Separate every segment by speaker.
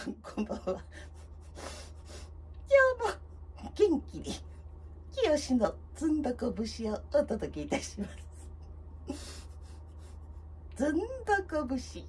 Speaker 1: さんこんばんは。今日も元気に清のずんどこ節をお届けいたします。ずんどこ節。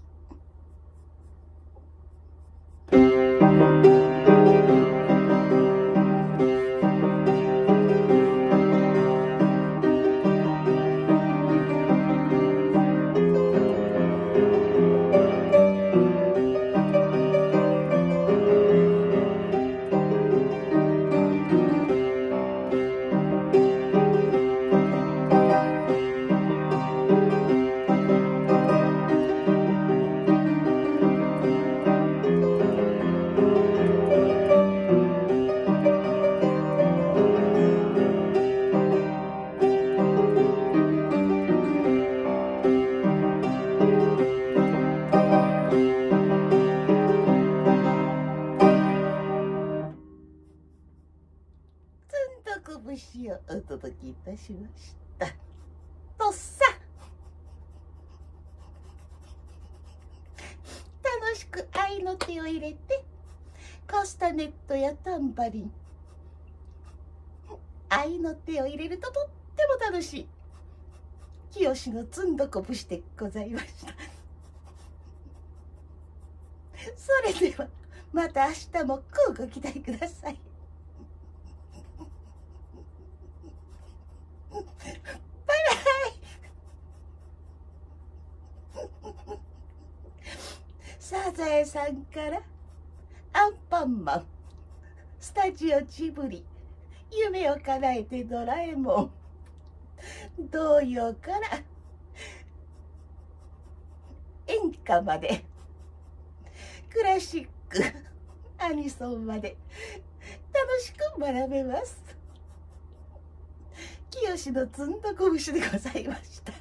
Speaker 1: 節をお届けいたしました。とっさ。楽しく愛の手を入れてカスタネットやタンバリン愛の手を入れるととっても楽しい。清のずんどこ節でございました。それではまた明日もこうご期待くださいバイバイザエさんからアンパンマンスタジオジブリ夢を叶えてドラえもん童謡から演歌までクラシックアニソンまで楽しく学べます。清のずんどこ節でございました。